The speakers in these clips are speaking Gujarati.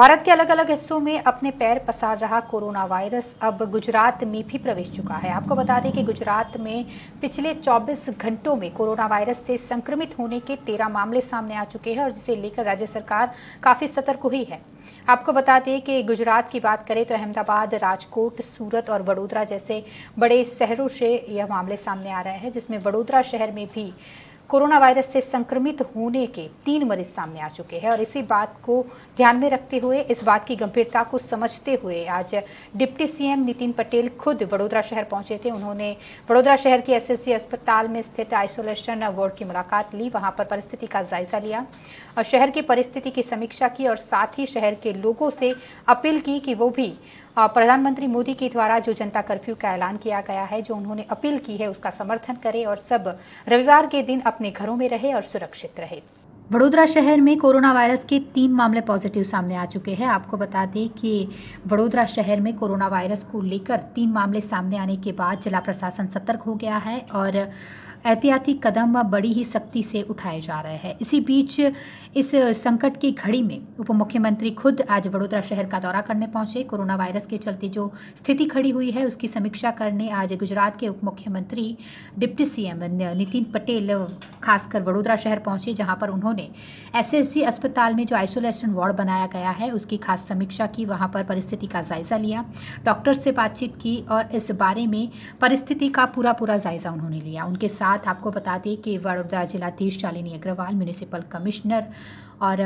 भारत के अलग अलग हिस्सों में अपने पैर पसार रहा कोरोना वायरस। अब गुजरात में भी प्रवेश चुका है। आपको बता दें कि गुजरात में पिछले 24 घंटों में कोरोना वायरस से संक्रमित होने के 13 मामले सामने आ चुके हैं और जिसे लेकर राज्य सरकार काफ़ी सतर्क हुई है। आपको बता दें कि गुजरात की बात करें तो अहमदाबाद, राजकोट, सूरत और वडोदरा जैसे बड़े शहरों से यह मामले सामने आ रहे हैं, जिसमें वडोदरा शहर में भी कोरोना वायरस से संक्रमित होने के तीन मरीज़ सामने आ चुके हैं और इसी बात को ध्यान में रखते हुए, इस बात की गंभीरता को समझते हुए आज डिप्टी सीएम नितिन पटेल खुद वडोदरा शहर पहुँचे थे। उन्होंने वडोदरा शहर के एसएससी अस्पताल में स्थित आइसोलेशन वार्ड की मुलाकात ली, वहाँ पर परिस्थिति का जायजा लिया और शहर की परिस्थिति की समीक्षा की और साथ ही शहर के लोगों से अपील की कि वो भी प्रधानमंत्री मोदी के द्वारा जो जनता कर्फ्यू का ऐलान किया गया है, जो उन्होंने अपील की है, उसका समर्थन करें और सब रविवार के दिन अपने घरों में रहे और सुरक्षित रहे। वडोदरा शहर में कोरोना वायरस के तीन मामले पॉजिटिव सामने आ चुके हैं। आपको बता दें कि वडोदरा शहर में कोरोना वायरस को लेकर तीन मामले सामने आने के बाद जिला प्रशासन सतर्क हो गया है और एहतियाती कदम बड़ी ही सख्ती से उठाए जा रहे हैं। इसी बीच इस संकट की घड़ी में उप मुख्यमंत्री खुद आज वडोदरा शहर का दौरा करने पहुँचे। कोरोना वायरस के चलते जो स्थिति खड़ी हुई है, उसकी समीक्षा करने आज गुजरात के उप मुख्यमंत्री डिप्टी सीएम नितिन पटेल खासकर वडोदरा शहर पहुँचे, जहाँ पर उन्होंने एसएसजी अस्पताल में जो आइसोलेशन वार्ड बनाया गया है, उसकी खास समीक्षा की, वहाँ पर परिस्थिति का जायजा लिया, डॉक्टर से बातचीत की और इस बारे में परिस्थिति का पूरा पूरा जायजा उन्होंने लिया। उनके साथ आपको बता दें कि वडोदरा जिलाधीश शालिनी अग्रवाल, म्यूनिसिपल कमिश्नर और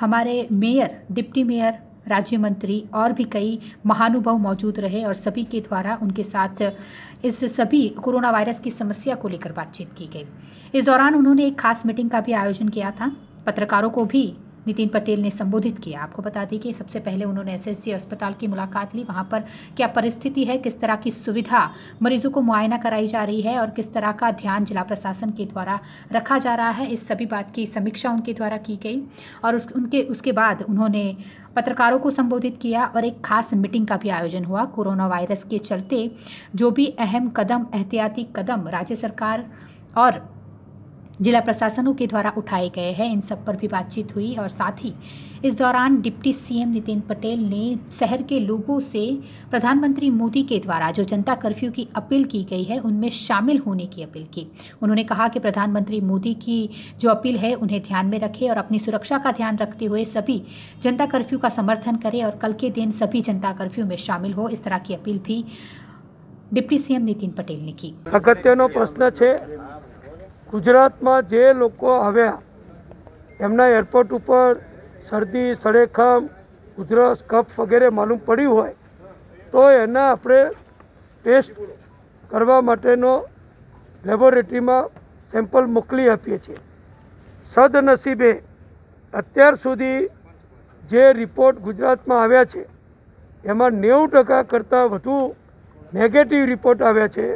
हमारे मेयर, डिप्टी मेयर, राज्य मंत्री और भी कई महानुभाव मौजूद रहे और सभी के द्वारा उनके साथ इस सभी कोरोना वायरस की समस्या को लेकर बातचीत की गई। इस दौरान उन्होंने एक खास मीटिंग का भी आयोजन किया था। पत्रकारों को भी नितिन पटेल ने संबोधित किया। आपको बता दी कि सबसे पहले उन्होंने एसएसजी अस्पताल की मुलाकात ली। वहाँ पर क्या परिस्थिति है? किस तरह की सुविधा मरीजों को मुआयना कराई जा रही है और किस तरह का ध्यान जिला प्रशासन के द्वारा रखा जा रहा है? इस सभी बात की समीक्षा उनके द्वारा की गई और उस, उनके, उसके बाद उन्होंने पत्रकारों को संबोधित किया और एक खास मीटिंग का भी आयोजन हुआ। कोरोना वायरस के चलते जो भी अहम कदम, एहतियाती कदम राज्य सरकार और जिला प्रशासनों के द्वारा उठाए गए हैं। इन सब पर भी बातचीत हुई और साथ ही इस दौरान डिप्टी सीएम नितिन पटेल ने शहर के लोगों से प्रधानमंत्री मोदी के द्वारा जो जनता कर्फ्यू की अपील की गई है, उनमें शामिल होने की अपील की। उन्होंने कहा कि प्रधानमंत्री मोदी की जो अपील है, उन्हें ध्यान में रखें और अपनी सुरक्षा का ध्यान रखते हुए सभी जनता कर्फ्यू का समर्थन करें और कल के दिन सभी जनता कर्फ्यू में शामिल हो। इस तरह की अपील भी डिप्टी सीएम नितिन पटेल ने की। अगत्य प्रश्न है ગુજરાતમાં જે લોકો આવ્યા એમના એરપોર્ટ ઉપર શરદી સળેખમ ઉધરસ, કફ વગેરે માલુમ પડ્યું હોય, તો એના આપણે ટેસ્ટ કરવા માટેનો લેબોરેટરીમાં સેમ્પલ મોકલી આપીએ છીએ. સદનસીબે અત્યાર સુધી જે રિપોર્ટ ગુજરાતમાં આવ્યા છે, એમાં નેવું ટકા કરતાં વધુ નેગેટિવ રિપોર્ટ આવ્યા છે.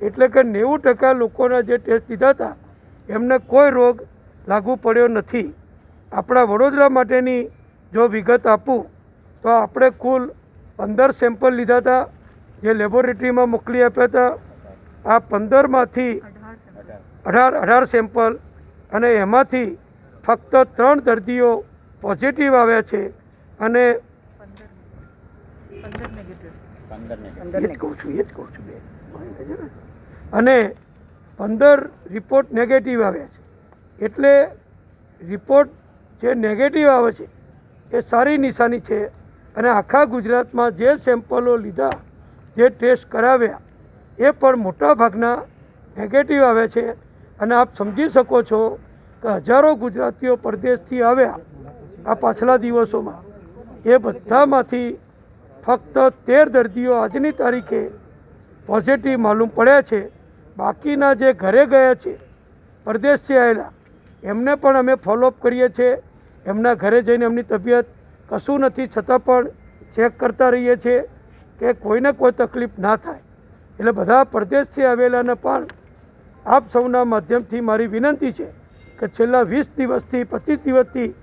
એટલે કે નેવું ટકા લોકોના જે ટેસ્ટ લીધા હતા એમને કોઈ રોગ લાગુ પડ્યો નથી. આપણા વડોદરા માટેની જો વિગત આપું તો આપણે કુલ પંદર સેમ્પલ લીધા હતા જે લેબોરેટરીમાં મોકલી આપ્યા હતા. આ પંદરમાંથી અઢાર અઢાર સેમ્પલ અને એમાંથી ફક્ત ત્રણ દર્દીઓ પોઝિટિવ આવ્યા છે અને એ જ કહું છું એ જ કહું છું અને પંદર રિપોર્ટ નેગેટિવ આવ્યા છે. એટલે રિપોર્ટ જે નેગેટિવ આવે છે, એ સારી નિશાની છે અને આખા ગુજરાતમાં જે સેમ્પલો લીધા, જે ટેસ્ટ કરાવ્યા, એ પણ મોટા ભાગના નેગેટિવ આવે છે. અને આપ સમજી શકો છો કે હજારો ગુજરાતીઓ પરદેશથી આવ્યા આ પાછલા દિવસોમાં. એ બધામાંથી ફક્ત તેર દર્દીઓ આજની તારીખે પોઝિટિવ માલુમ પડ્યા છે. બાકીના જે ઘરે ગયા છે, પરદેશથી આવેલા, એમને પણ અમે ફોલોઅપ કરીએ છીએ. એમના ઘરે જઈને એમની તબિયત કશું નથી, છતાં પણ ચેક કરતા રહીએ છીએ કે કોઈને કોઈ તકલીફ ના થાય. એટલે બધા પરદેશથી આવેલાને પણ આપ સૌના માધ્યમથી મારી વિનંતી છે કે છેલ્લા વીસ દિવસથી, પચીસ દિવસથી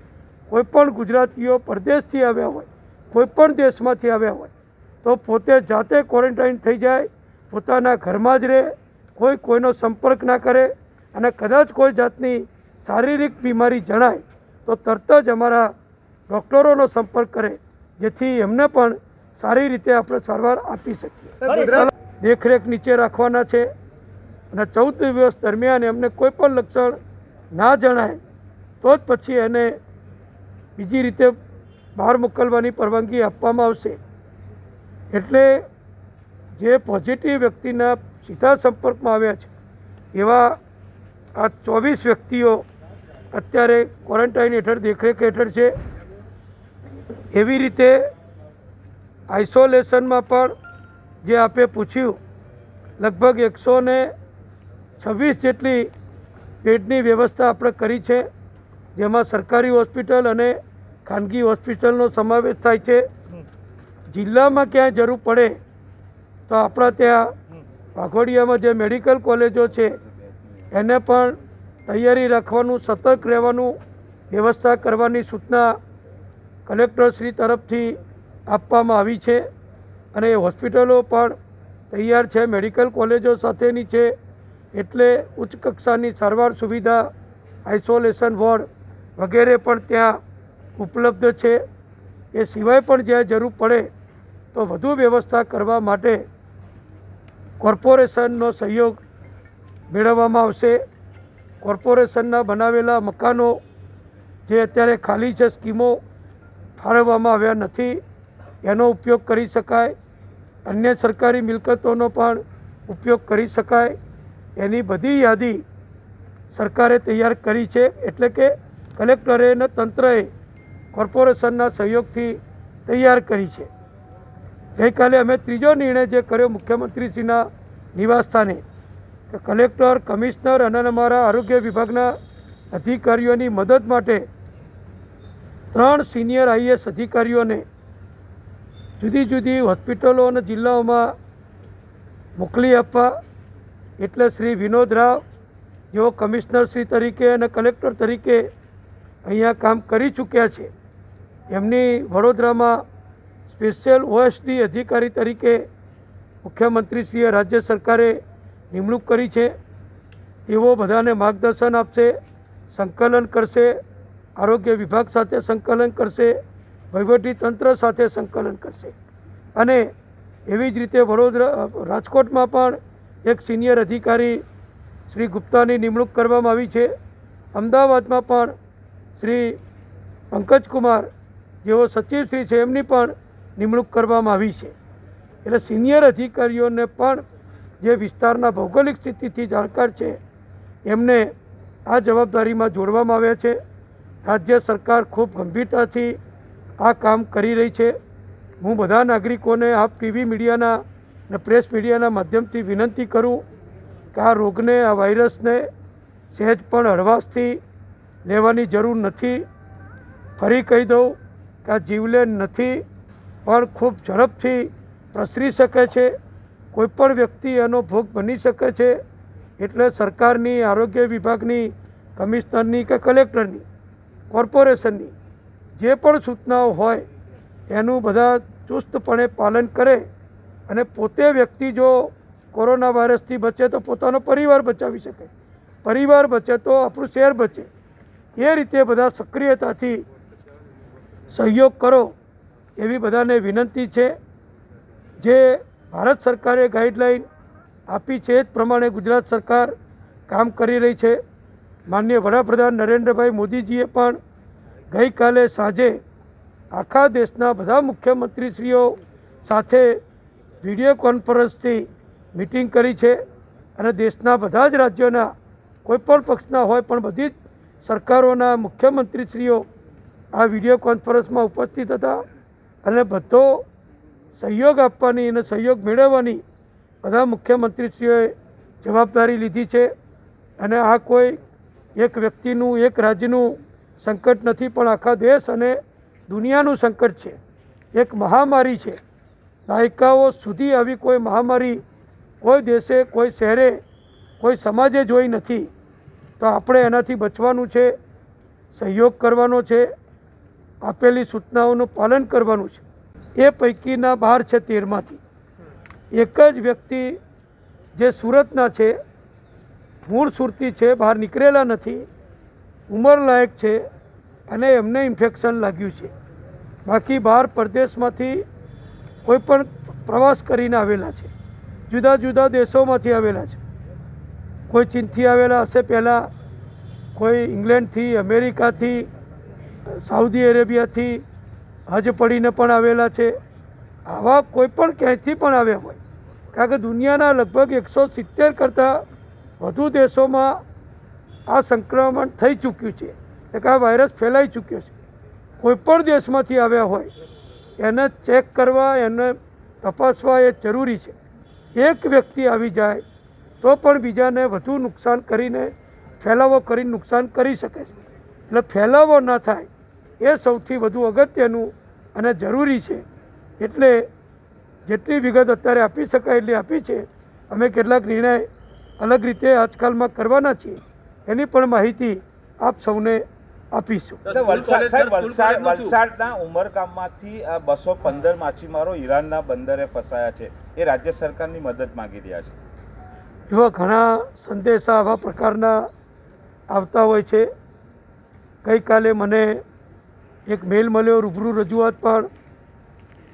કોઈપણ ગુજરાતીઓ પરદેશથી આવ્યા હોય કોઈપણ દેશમાંથી આવ્યા હોય, તો પોતે જાતે ક્વોરન્ટાઇન થઈ જાય, પોતાના ઘરમાં જ રહે કોઈ કોઈનો સંપર્ક ના કરે અને કદાચ કોઈ જાતની શારીરિક બીમારી જણાય તો તરત જ અમારા ડૉક્ટરોનો સંપર્ક કરે જેથી એમને પણ સારી રીતે આપણે સારવાર આપી શકીએ. દેખરેખ નીચે રાખવાના છે અને ચૌદ દિવસ દરમિયાન એમને કોઈ પણ લક્ષણ ના જણાય તો જ પછી એને બીજી રીતે બહાર મોકલવાની પરવાનગી આપવામાં આવશે. એટલે જે પોઝિટિવ વ્યક્તિના સીધા સંપર્કમાં આવ્યા છે. એવા આ ચોવીસ વ્યક્તિઓ અત્યારે ક્વોરન્ટાઇન હેઠળ દેખરેખ હેઠળ છે. એવી રીતે આઇસોલેશનમાં પણ જે આપે પૂછ્યું, લગભગ એકસો ને છવ્વીસ જેટલી બેડની વ્યવસ્થા આપણે કરી છે, જેમાં સરકારી હોસ્પિટલ અને ખાનગી હોસ્પિટલનો સમાવેશ થાય છે. જિલ્લામાં ક્યાંય જરૂર પડે તો આપણા ત્યાં વાઘોડિયામાં જે મેડિકલ કોલેજો છે, એને પણ તૈયારી રાખવાનું, સતર્ક રહેવાનું વ્યવસ્થા કરવાની સૂચના કલેક્ટરશ્રી તરફથી આપવામાં આવી છે. અને હોસ્પિટલો પણ તૈયાર છે, મેડિકલ કોલેજો સાથેની છે, એટલે ઉચ્ચ કક્ષાની સારવાર સુવિધા, આઇસોલેશન વોર્ડ વગેરે પણ ત્યાં ઉપલબ્ધ છે. એ સિવાય પણ જ્યાં જરૂર પડે તો વધુ વ્યવસ્થા કરવા માટે કોર્પોરેશનનો સહયોગ મેળવવામાં આવશે. કોર્પોરેશનના બનાવેલા મકાનો જે અત્યારે ખાલી છે, સ્કીમો ફાળવવામાં આવ્યા નથી, એનો ઉપયોગ કરી શકાય. અન્ય સરકારી મિલકતોનો પણ ઉપયોગ કરી શકાય. એની બધી યાદી સરકારે તૈયાર કરી છે, એટલે કે કલેક્ટરે અને તંત્રએ કોર્પોરેશનના સહયોગથી તૈયાર કરી છે. ગઈકાલે અમે ત્રીજો નિર્ણય જે કર્યો મુખ્યમંત્રીશ્રીના નિવાસસ્થાને, કે કલેક્ટર, કમિશનર અને અમારા આરોગ્ય વિભાગના અધિકારીઓની મદદ માટે ત્રણ સિનિયર આઈએસ અધિકારીઓને જુદી જુદી હોસ્પિટલો અને જિલ્લાઓમાં મોકલી આપવા એટલે શ્રી વિનોદ રાવ, જેઓ કમિશનર શ્રી તરીકે અને કલેક્ટર તરીકે અહીંયા કામ કરી ચૂક્યા છે. એમની વડોદરામાં સ્પેશિયલ ઓએસડી અધિકારી તરીકે મુખ્યમંત્રીશ્રીએ રાજ્ય સરકારે નિમણૂક કરી છે. તેઓ બધાને માર્ગદર્શન આપશે, સંકલન કરશે, આરોગ્ય વિભાગ સાથે સંકલન કરશે તંત્ર સાથે સંકલન કરશે. અને એવી જ રીતે વડોદરા, રાજકોટમાં પણ એક સિનિયર અધિકારી શ્રી ગુપ્તાની નિમણૂક કરવામાં આવી છે. અમદાવાદમાં પણ શ્રી પંકજકુમાર, જેઓ સચિવશ્રી છે, એમની પણ નિમણૂક કરવામાં આવી છે. એટલે સિનિયર અધિકારીઓને પણ જે વિસ્તારના ભૌગોલિક સ્થિતિથી જાણકાર છે, એમને આ જવાબદારીમાં જોડવામાં આવ્યા છે. રાજ્ય સરકાર ખૂબ ગંભીરતાથી આ કામ કરી રહી છે. હું બધા નાગરિકોને આ ટીવી મીડિયાના અને પ્રેસ મીડિયાના માધ્યમથી વિનંતી કરું કે આ રોગને, આ વાયરસને સહેજ પણ હળવાશથી લેવાની જરૂર નથી. ફરી કહી દઉં કે આ જીવલેણ નથી. પણ ખૂબ ઝડપથી પ્રસરી શકે છે. કોઈપણ વ્યક્તિ એનો ભોગ બની શકે છે એટલે સરકારની, આરોગ્ય વિભાગની, કમિશનરની કે કલેક્ટરની, કોર્પોરેશનની જે પણ સૂચનાઓ હોય એનું બધા ચુસ્તપણે પાલન કરે અને પોતે વ્યક્તિ જો કોરોના વાયરસથી બચે તો પોતાનો પરિવાર બચાવી શકે. પરિવાર બચે તો આપણું શહેર બચે. એ રીતે બધા સક્રિયતાથી સહયોગ કરો. એવી બધાને વિનંતી છે જે ભારત સરકારે ગાઈડલાઈન આપી છે એ જ પ્રમાણે ગુજરાત સરકાર કામ કરી રહી છે. માનનીય વડાપ્રધાન નરેન્દ્રભાઈ મોદીજીએ પણ ગઈકાલે સાંજે આખા દેશના બધા મુખ્યમંત્રીશ્રીઓ સાથે વીડિયો કોન્ફરન્સથી મિટિંગ કરી છે અને દેશના બધા જ રાજ્યોના કોઈપણ પક્ષના હોય પણ બધી જ સરકારોના મુખ્યમંત્રીશ્રીઓ આ વીડિયો કોન્ફરન્સમાં ઉપસ્થિત હતા. અને બધો સહયોગ આપવાની અને સહયોગ મેળવવાની બધા મુખ્યમંત્રીશ્રીઓએ જવાબદારી લીધી છે. અને આ કોઈ એક વ્યક્તિનું, એક રાજ્યનું સંકટ નથી, પણ આખા દેશ અને દુનિયાનું સંકટ છે. એક મહામારી છે. દાયકાઓ સુધી આવી કોઈ મહામારી કોઈ દેશે, કોઈ શહેરે, કોઈ સમાજે જોઈ નથી. તો આપણે એનાથી બચવાનું છે, સહયોગ કરવાનો છે. આપેલી સૂચનાઓનું પાલન કરવાનું છે. એ પૈકીના બાર છે તેરમાંથી. એક જ વ્યક્તિ જે સુરતના છે, મૂળ સુરતી છે, બહાર નીકળેલા નથી ઉંમરલાયક છે અને એમને ઇન્ફેક્શન લાગ્યું છે. બાકી બહાર પરદેશમાંથી કોઈ પણ પ્રવાસ કરીને આવેલા છે. જુદા જુદા દેશોમાંથી આવેલા છે. કોઈ ચીનથી આવેલા હશે પહેલાં, કોઈ ઇંગ્લેન્ડથી, અમેરિકાથી સાઉદી અરેબિયાથી હજ પડીને પણ આવેલા છે. આવા કોઈ પણ ક્યાંયથી પણ આવ્યા હોય, કારણ કે દુનિયાના લગભગ એકસો સિત્તેર કરતાં વધુ દેશોમાં આ સંક્રમણ થઈ ચૂક્યું છે. એટલે કે આ વાયરસ ફેલાઈ ચૂક્યો છે. કોઈ પણ દેશમાંથી આવ્યા હોય, એને ચેક કરવા, એને તપાસવા એ જરૂરી છે. એક વ્યક્તિ આવી જાય તો પણ બીજાને વધુ નુકસાન કરીને, ફેલાવો કરીને નુકસાન કરી શકે છે. એટલે ફેલાવો ન થાય. એ સૌથી વધુ અગત્યનું અને જરૂરી છે. એટલે જેટલી વિગત અત્યારે આપી શકાય એટલી આપી છે. અમે કેટલાક નિર્ણય અલગ રીતે આજકાલમાં કરવાના છીએ. એની પણ માહિતી આપ સૌને આપીશું. વલસાડના ઉમરગામમાંથી આ બસો પંદર માછીમારો ઈરાનના બંદરે ફસાયા છે. એ રાજ્ય સરકારની મદદ માંગી રહ્યા છે. એવા ઘણા સંદેશા આવા પ્રકારના આવતા હોય છે. ગઈકાલે મને એક મેલ મળ્યો, રૂબરૂ રજૂઆત પણ.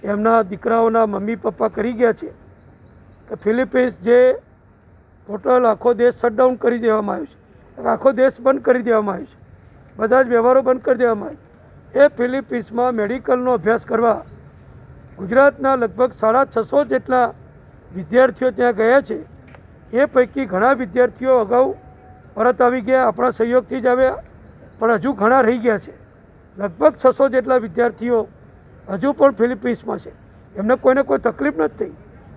એમના દીકરાઓના મમ્મી પપ્પા કરી ગયા છે કે ફિલિપિન્સ જે ટોટલ આખો દેશ શટડાઉન કરી દેવામાં આવ્યો છે. આખો દેશ બંધ કરી દેવામાં આવ્યો છે. બધા જ વ્યવહારો બંધ કરી દેવામાં આવ્યો એ ફિલિપિન્સમાં મેડિકલનો અભ્યાસ કરવા ગુજરાતના લગભગ સાડા છસો જેટલા વિદ્યાર્થીઓ ત્યાં ગયા છે. એ પૈકી ઘણા વિદ્યાર્થીઓ અગાઉ પરત આવી ગયા. આપણા સહયોગથી જ આવ્યા પણ હજુ ઘણા રહી ગયા છે. લગભગ છસો જેટલા વિદ્યાર્થીઓ હજુ પણ ફિલિપિન્સમાં છે. એમને કોઈને કોઈ તકલીફ નથી થઈ.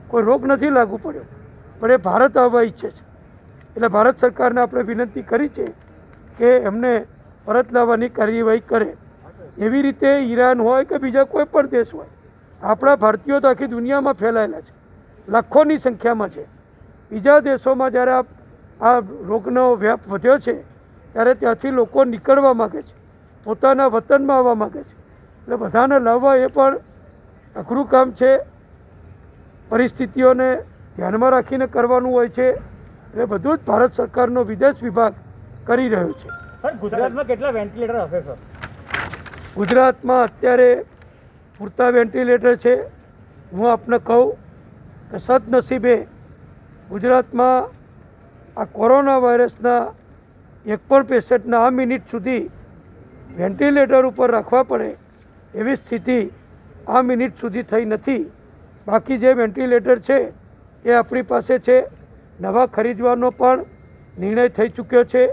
કોઈ રોગ નથી લાગુ પડ્યો. પણ એ ભારત આવવા ઈચ્છે છે. એટલે ભારત સરકારને આપણે વિનંતી કરી છે કે એમને પરત લાવવાની કાર્યવાહી કરે. એવી રીતે ઈરાન હોય કે બીજા કોઈ પણ દેશ હોય, આપણા ભારતીયો તો આખી દુનિયામાં ફેલાયેલા છે. લાખોની સંખ્યામાં છે. બીજા દેશોમાં જ્યારે આ રોગનો વ્યાપ વધ્યો છે ત્યારે ત્યાંથી લોકો નીકળવા માગે છે. પોતાના વતનમાં આવવા માગે છે. એટલે બધાને લાવવા એ પણ અઘરું કામ છે. પરિસ્થિતિઓને ધ્યાનમાં રાખીને કરવાનું હોય છે. એટલે બધું જ ભારત સરકારનો વિદેશ વિભાગ કરી રહ્યો છે. સર ગુજરાતમાં કેટલા વેન્ટિલેટર હશે સર? ગુજરાતમાં અત્યારે પૂરતા વેન્ટિલેટર છે. હું આપને કહું કે સદનસીબે ગુજરાતમાં આ કોરોના વાયરસના એક પણ પેશન્ટને આ મિનિટ સુધી વેન્ટિલેટર ઉપર રાખવા પડે એવી સ્થિતિ આ મિનિટ સુધી થઈ નથી. બાકી જે વેન્ટિલેટર છે એ આપણી પાસે છે. નવા ખરીદવાનો પણ નિર્ણય થઈ ચૂક્યો છે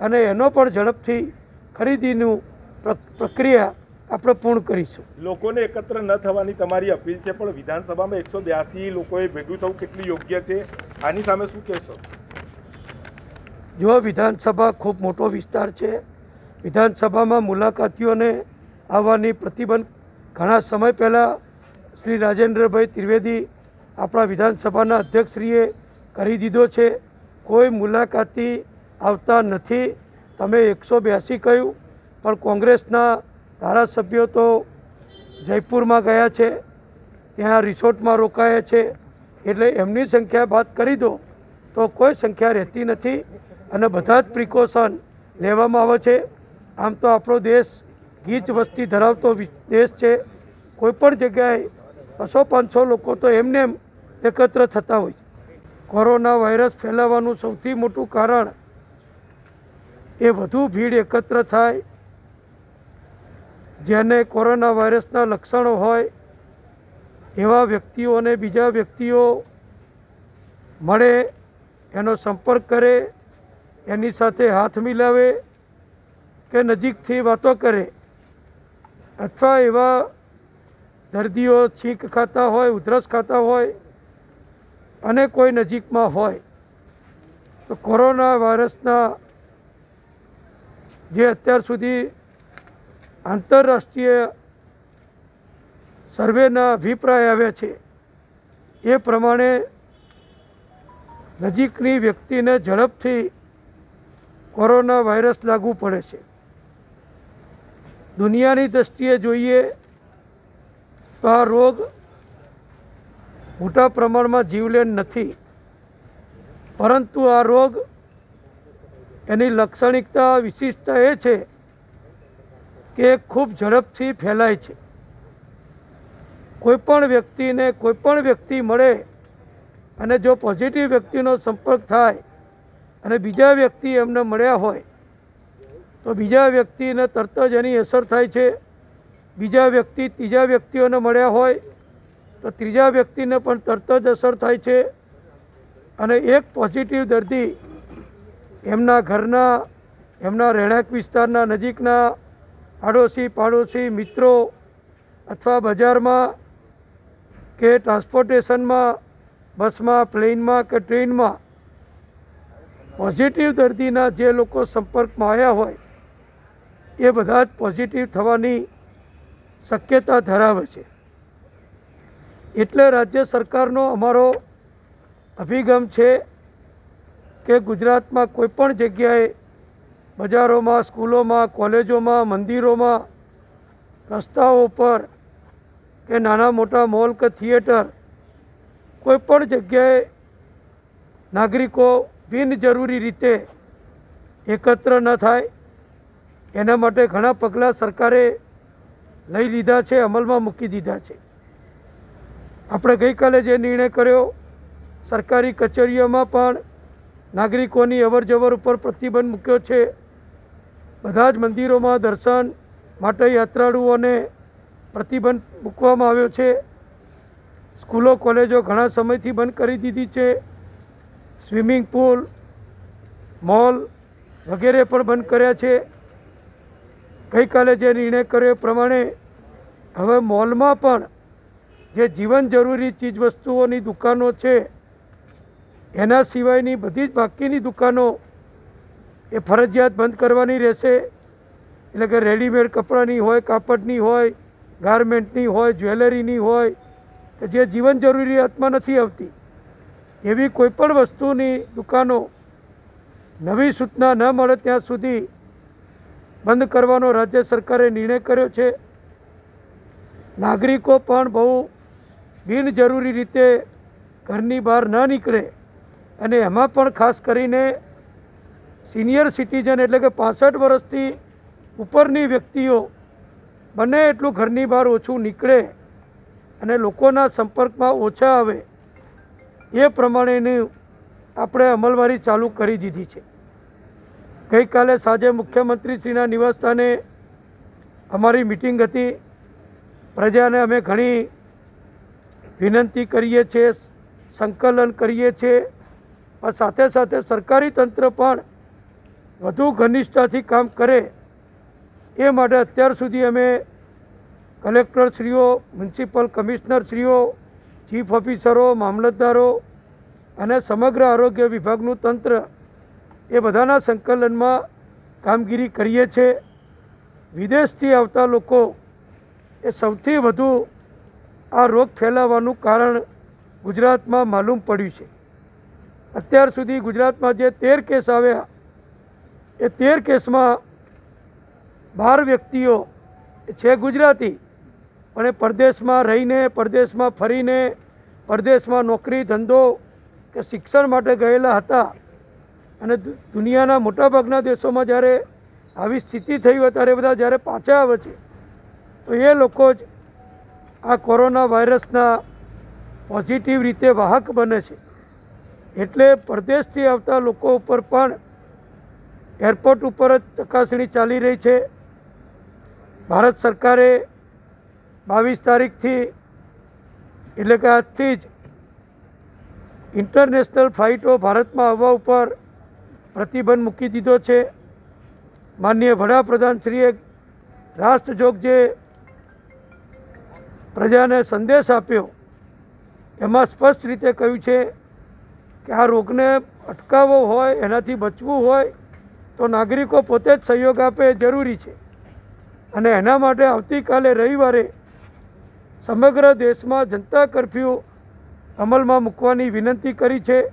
અને એનો પણ ઝડપથી ખરીદીનું પ્ર- પ્રક્રિયા આપણે પૂર્ણ કરીશું. લોકોને એકત્ર ન થવાની તમારી અપીલ છે, પણ વિધાનસભામાં એકસો બ્યાસી લોકોએ ભેગું થવું કેટલું યોગ્ય છે? આની સામે શું કહેશો? જો વિધાનસભા ખૂબ મોટો વિસ્તાર છે, વિધાનસભામાં મુલાકાતીઓને આવવાની પ્રતિબંધ ઘણા સમય પહેલાં શ્રી રાજેન્દ્રભાઈ ત્રિવેદી આપણા વિધાનસભાના અધ્યક્ષશ્રીએ કરી દીધો છે. કોઈ મુલાકાતી આવતા નથી. તમે એકસો બ્યાસી કહ્યું, પણ કોંગ્રેસના ધારાસભ્યો તો જયપુરમાં ગયા છે, ત્યાં રિસોર્ટમાં રોકાયા છે. એટલે એમની સંખ્યા બાદ કરી દો, તો કોઈ સંખ્યા રહેતી નથી. અને બધા જ પ્રિકોશન લેવામાં આવે છે. આમ તો આપણો દેશ ગીચ વસ્તી ધરાવતો દેશ છે. કોઈ પણ જગ્યાએ બસો પાંચસો લોકો તો એમને એમ એકત્ર થતા હોય કોરોના વાયરસ ફેલાવાનું સૌથી મોટું કારણ એ વધુ ભીડ એકત્ર થાય, જેને કોરોના વાયરસના લક્ષણો હોય, એવા વ્યક્તિઓને બીજા વ્યક્તિઓ મળે, એનો સંપર્ક કરે એની સાથે હાથ મિલાવે કે નજીકથી વાતો કરે અથવા એવા દર્દીઓ છીંક ખાતા હોય, ઉધરસ ખાતા હોય અને કોઈ નજીકમાં હોય, તો કોરોના વાયરસના જે અત્યાર સુધી આંતરરાષ્ટ્રીય સર્વેના અભિપ્રાય આવ્યા છે, એ પ્રમાણે નજીકની વ્યક્તિને ઝડપથી કોરોના વાયરસ લાગુ પડે છે. દુનિયાની દ્રષ્ટિએ જોઈએ તો આ રોગ મોટા પ્રમાણમાં જીવલેણ નથી. પરંતુ આ રોગ એની લાક્ષણિકતા વિશિષ્ટતા એ છે કે ખૂબ ઝડપથી ફેલાય છે. કોઈ પણ વ્યક્તિને કોઈ પણ વ્યક્તિ મળે અને જો પોઝિટિવ વ્યક્તિનો સંપર્ક થાય અને બીજા વ્યક્તિ એમને મળ્યા હોય, તો બીજા વ્યક્તિને તરત જ એની અસર થાય છે. બીજા વ્યક્તિ ત્રીજા વ્યક્તિઓને મળ્યા હોય, તો ત્રીજા વ્યક્તિને પણ તરત જ અસર થાય છે. અને એક પોઝિટિવ દર્દી એમના ઘરના, એમના રહેણાંક વિસ્તારના નજીકના આડોશી પાડોશી મિત્રો અથવા બજારમાં કે ટ્રાન્સપોર્ટેશનમાં બસમાં પ્લેનમાં કે ટ્રેનમાં પોઝિટિવ દર્દીના જે લોકો સંપર્કમાં આવ્યા હોય, એ બધા જ પોઝિટિવ થવાની શક્યતા ધરાવે છે. એટલે રાજ્ય સરકારનો અમારો અભિગમ છે કે ગુજરાતમાં કોઈ પણ જગ્યાએ બજારોમાં, સ્કૂલોમાં, કોલેજોમાં, મંદિરોમાં, રસ્તાઓ પર કે નાના મોટા મોલ કે થિયેટર કોઈપણ જગ્યાએ નાગરિકો બિનજરૂરી રીતે એકત્ર ન થાય. એના માટે ઘણા પગલાં સરકારે લઈ લીધા છે, અમલમાં મૂકી દીધા છે. આપણે ગઈકાલે જે નિર્ણય કર્યો, સરકારી કચેરીઓમાં પણ નાગરિકોની અવરજવર ઉપર પ્રતિબંધ મૂક્યો છે. બધા જ મંદિરોમાં દર્શન માટે યાત્રાળુઓને પ્રતિબંધ મૂકવામાં આવ્યો છે. સ્કૂલો, કોલેજો ઘણા સમયથી બંધ કરી દીધી છે. સ્વિમિંગ પુલ, મોલ વગેરે પણ બંધ કર્યા છે. ગઈકાલે જે નિર્ણય કર્યો એ પ્રમાણે હવે મોલમાં પણ જે જીવન જરૂરી ચીજવસ્તુઓની દુકાનો છે, એના સિવાયની બધી જ બાકીની દુકાનો એ ફરજિયાત બંધ કરવાની રહેશે. એટલે કે રેડીમેડ કપડાની હોય, કાપડની હોય, ગાર્મેન્ટની હોય, જ્વેલરીની હોય, કે જે જીવન જરૂરિયાતમાં નથી આવતી. એવી કોઈપણ વસ્તુની દુકાનો નવી સૂચના ન મળે ત્યાં સુધી બંધ કરવાનો રાજ્ય સરકારે નિર્ણય કર્યો છે. નાગરિકો પણ બહુ બિનજરૂરી રીતે ઘરની બહાર ન નીકળે અને એમાં પણ ખાસ કરીને સિનિયર સિટીઝન એટલે કે પાસઠ વર્ષથી ઉપરની વ્યક્તિઓ બને એટલું ઘરની બહાર ઓછું નીકળે અને લોકોના સંપર્કમાં ઓછા આવે. એ પ્રમાણેની આપણે અમલવારી ચાલુ કરી દીધી છે. ગઈકાલે સાંજે મુખ્યમંત્રીશ્રીના નિવાસસ્થાને અમારી મિટિંગ હતી. પ્રજાને અમે ઘણી વિનંતી કરીએ છીએ સંકલન કરીએ છીએ પણ સાથે સાથે સરકારી તંત્ર પણ વધુ ઘનિષ્ઠતાથી કામ કરે એ માટે અત્યાર સુધી અમે કલેક્ટરશ્રીઓ, મ્યુનિસિપલ કમિશનરશ્રીઓ ચીફ ઓફિસરો, મામલતદારો અને સમગ્ર આરોગ્ય વિભાગનું તંત્ર એ બધાના સંકલનમાં કામગીરી કરીએ છીએ વિદેશથી આવતા લોકો એ સૌથી વધુ આ રોગ ફેલાવાનું કારણ ગુજરાતમાં માલુમ પડ્યું છે. અત્યાર સુધી ગુજરાતમાં જે તેર કેસ આવ્યા, એ તેર કેસમાં બાર વ્યક્તિઓ છે ગુજરાતી. પણ એ પરદેશમાં રહીને, પરદેશમાં ફરીને, પરદેશમાં નોકરી, ધંધો કે શિક્ષણ માટે ગયેલા હતા. અને દુનિયાના મોટાભાગના દેશોમાં જ્યારે આવી સ્થિતિ થઈ હોય ત્યારે બધા જ્યારે પાછા આવે છે, તો એ લોકો જ આ કોરોના વાયરસના પોઝિટિવ રીતે વાહક બને છે. એટલે પરદેશથી આવતા લોકો ઉપર પણ એરપોર્ટ ઉપર જ ચકાસણી ચાલી રહી છે. ભારત સરકારે બાવીસ તારીખથી, એટલે કે આજથી જ ઇન્ટરનેશનલ ફ્લાઇટો ભારતમાં આવવા ઉપર પ્રતિબંધ મૂકી દીધો છે. માનનીય વડાપ્રધાનશ્રીએ રાષ્ટ્રજોગ જે પ્રજાને સંદેશ આપ્યો, એમાં સ્પષ્ટ રીતે કહ્યું છે કે આ રોગને અટકાવવો હોય, એનાથી બચવું હોય, તો નાગરિકો પોતે જ સહયોગ આપે જરૂરી છે. અને એના માટે આવતીકાલે રવિવારે સમગ્ર દેશમાં જનતા કરફ્યુ અમલમાં મૂકવાની વિનંતી કરી છે.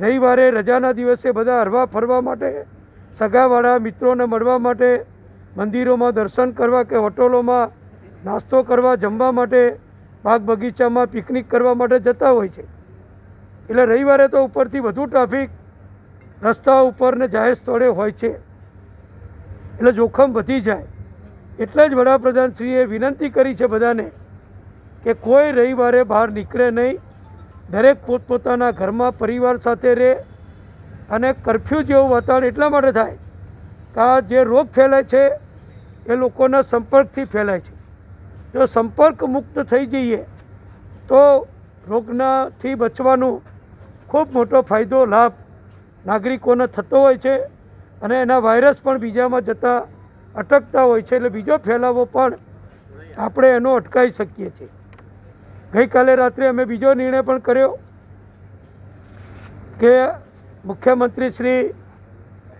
રવિવારે રજાના દિવસે બધા હરવા ફરવા માટે, સગાવાળા મિત્રોને મળવા માટે, મંદિરોમાં દર્શન કરવા કે હોટલોમાં નાસ્તો કરવા, જમવા માટે, બાગ બગીચામાં પિકનિક કરવા માટે જતા હોય છે. એટલે રવિવારે તો ઉપરથી વધુ ટ્રાફિક રસ્તા ઉપર ને જાહેર સ્થળે હોય છે. એટલે જોખમ વધી જાય. એટલે જ વડાપ્રધાનશ્રીએ વિનંતી કરી છે બધાને કે કોઈ રવિવારે બહાર નીકળે નહીં. દરેક પોતપોતાના ઘરમાં પરિવાર સાથે રહે અને કરફ્યુ જેવું વાતાવરણ એટલા માટે થાય કે આ જે રોગ ફેલાય છે એ લોકોના સંપર્કથી ફેલાય છે. જો સંપર્ક મુક્ત થઈ જઈએ તો રોગનાથી બચવાનું ખૂબ મોટો ફાયદો, લાભ નાગરિકોને થતો હોય છે અને એના વાયરસ પણ બીજામાં જતા અટકતા હોય છે. એટલે બીજો ફેલાવો પણ આપણે એનો અટકાવી શકીએ છીએ. ગઈકાલે રાત્રે અમે બીજો નિર્ણય પણ કર્યો કે મુખ્યમંત્રી શ્રી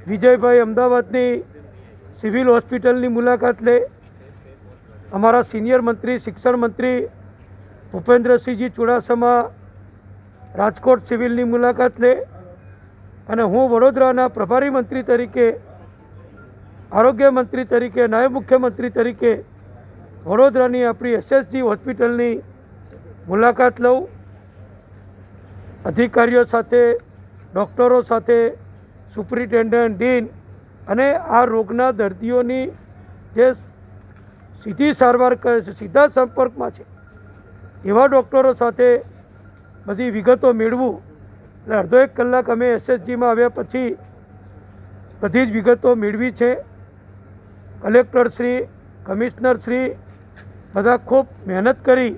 વિજયભાઈ અમદાવાદની સિવિલ હોસ્પિટલની મુલાકાત લે. અમારા સિનિયર મંત્રી, શિક્ષણ મંત્રી ભૂપેન્દ્રસિંહજી ચુડાસમા રાજકોટ સિવિલની મુલાકાત લે અને હું વડોદરાના પ્રભારી મંત્રી તરીકે, આરોગ્ય મંત્રી તરીકે, નાયબ મુખ્યમંત્રી તરીકે વડોદરાની આપણી એસએસજી હોસ્પિટલની મુલાકાત લઉં. અધિકારીઓ સાથે, ડૉક્ટરો સાથે, સુપ્રિન્ટેન્ડન્ટ ડીન અને આ રોગના દર્દીઓની જે સીધી સારવાર કરે છે, સીધા સંપર્કમાં છે. એવા ડૉક્ટરો સાથે બધી વિગતો મેળવું. એટલે અડધો એક કલાક અમે એસએસજીમાં આવ્યા પછી બધી જ વિગતો મેળવી છે. કલેક્ટરશ્રી, કમિશનરશ્રી બધા ખૂબ મહેનત કરી.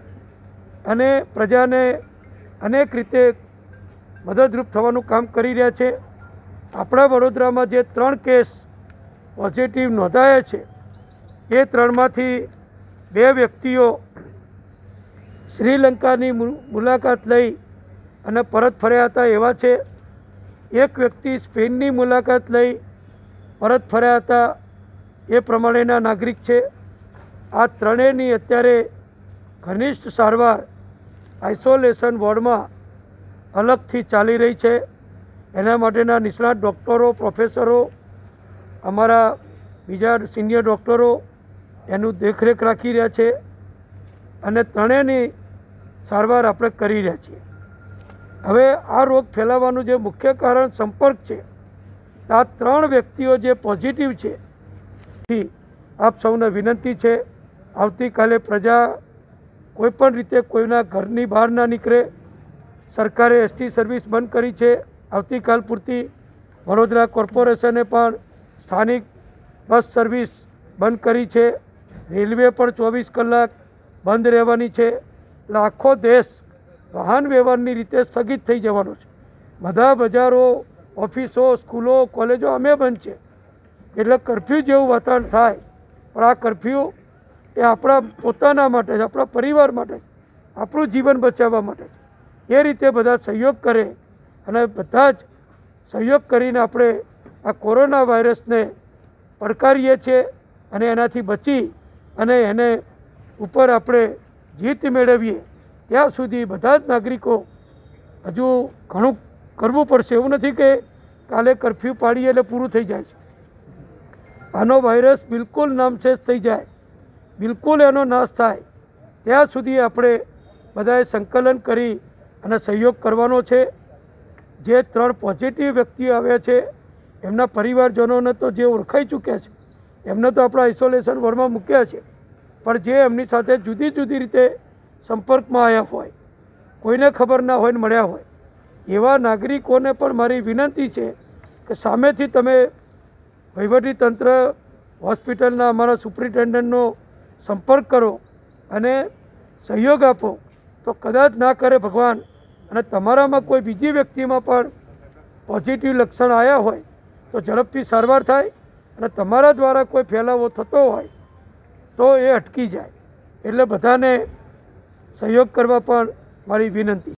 અને પ્રજાને અનેક રીતે મદદરૂપ થવાનું કામ કરી રહ્યા છે. આપણા વડોદરામાં જે ત્રણ કેસ પોઝિટિવ નોંધાયા છે, એ ત્રણમાંથી બે વ્યક્તિઓ શ્રીલંકાની મુલાકાત લઈ અને પરત ફર્યા હતા એવા છે. એક વ્યક્તિ સ્પેનની મુલાકાત લઈ પરત ફર્યા હતા એ પ્રમાણેના નાગરિક છે. આ ત્રણેયની અત્યારે ઘનિષ્ઠ સારવાર આઇસોલેશન વોર્ડમાં અલગથી ચાલી રહી છે. એના માટેના નિષ્ણાત ડૉક્ટરો, પ્રોફેસરો, અમારા બીજા સિનિયર ડૉક્ટરો એનું દેખરેખ રાખી રહ્યા છે અને ત્રણેયની સારવાર આપણે કરી રહ્યા છીએ. હવે આ રોગ ફેલાવાનું જે મુખ્ય કારણ સંપર્ક છે, આ ત્રણ વ્યક્તિઓ જે પોઝિટિવ છે, થી આપ સૌને વિનંતી છે, આવતીકાલે પ્રજા કોઈપણ રીતે કોઈના ઘરની બહાર ના નીકળે. સરકારે એસટી સર્વિસ બંધ કરી છે. આવતીકાલ પૂરતી વડોદરા કોર્પોરેશને પણ સ્થાનિક બસ સર્વિસ બંધ કરી છે. રેલવે પણ ચોવીસ કલાક બંધ રહેવાની છે. એટલે આખો દેશ વાહન વ્યવહારની રીતે સ્થગિત થઈ જવાનો છે. બધા બજારો, ઓફિસો, સ્કૂલો, કોલેજો અમે બંધ છે. એટલે કરફ્યુ જેવું વાતાવરણ થાય. પણ આ કરફ્યુ એ આપણા પોતાના માટે છે, આપણા પરિવાર માટે, આપણું જીવન બચાવવા માટે એ રીતે બધા સહયોગ કરે અને બધા જ સહયોગ કરીને આપણે આ કોરોના વાયરસને પડકારીએ છીએ અને એનાથી બચી અને એને ઉપર આપણે જીત મેળવીએ, ત્યાં સુધી બધા જ નાગરિકો હજુ ઘણું કરવું પડશે. એવું નથી કે કાલે કરફ્યુ પાડીએ એટલે પૂરું થઈ જાય છે. આનો વાયરસ બિલકુલ નામશેષ થઈ જાય. બિલકુલ એનો નાશ થાય. ત્યાં સુધી આપણે બધાએ સંકલન કરી અને સહયોગ કરવાનો છે. જે ત્રણ પોઝિટિવ વ્યક્તિઓ આવ્યા છે, એમના પરિવારજનોને તો જે ઓળખાઈ ચૂક્યા છે, એમને તો આપણા આઇસોલેશન વોર્ડમાં મૂક્યા છે. પણ જે એમની સાથે જુદી જુદી રીતે સંપર્કમાં આવ્યા હોય, કોઈને ખબર ના હોય ને મળ્યા હોય, એવા નાગરિકોને પણ મારી વિનંતી છે કે સામેથી તમે વહીવટી તંત્ર હોસ્પિટલના અમારા સુપ્રિન્ટેન્ડન્ટનો સંપર્ક કરો અને સહયોગ આપો, તો કદાચ ના કરે ભગવાન. અને તમારામાં કોઈ બીજી વ્યક્તિમાં પણ પોઝિટિવ લક્ષણ આવ્યા હોય, તો ઝડપથી સારવાર થાય અને તમારા દ્વારા કોઈ ફેલાવો થતો હોય, તો એ અટકી જાય. એટલે બધાને સહયોગ કરવા પણ મારી વિનંતી.